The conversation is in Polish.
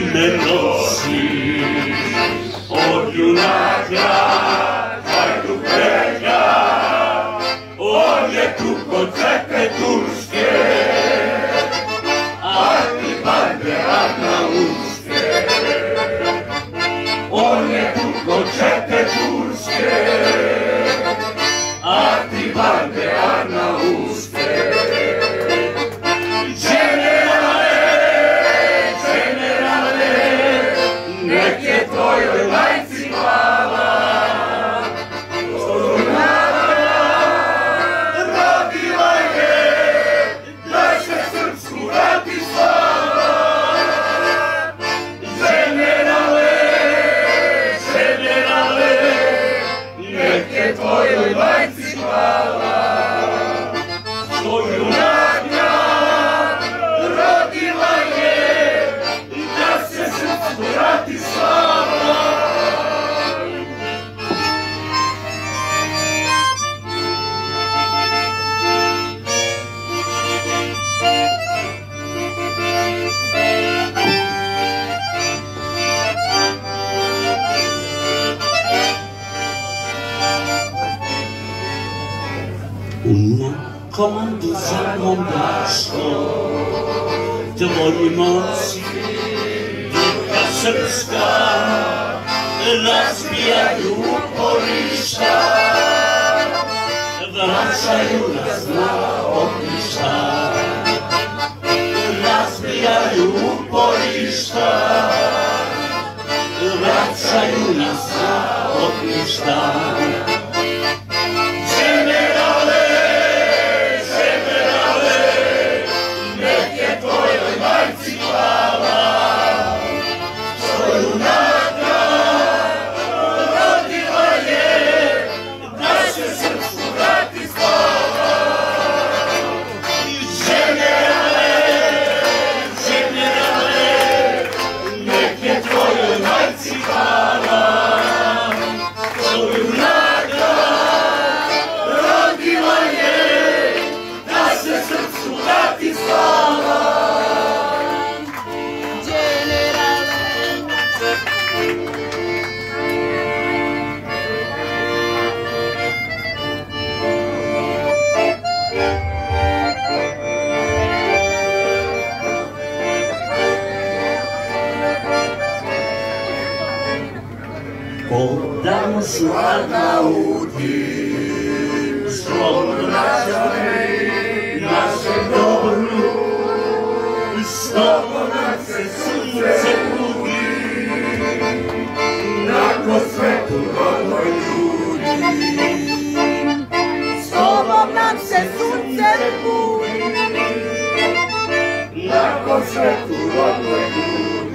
me nosi od junaka hajdukeka on je tu kod life for. Una komandu za mą blaszką Twoi mocy Ducha srpska Rozbijają uporišta Vraćaju nas na ognjišta Razbijaju uporišta Vraćaju nas na ognjišta Bogdan Soarna utim, stol brațului, nasze dobru, stol brațe suflete pudi, na kosmetul roloj ljudi. Stol brațe suflete pudi, na kosmetul roloj ljudi.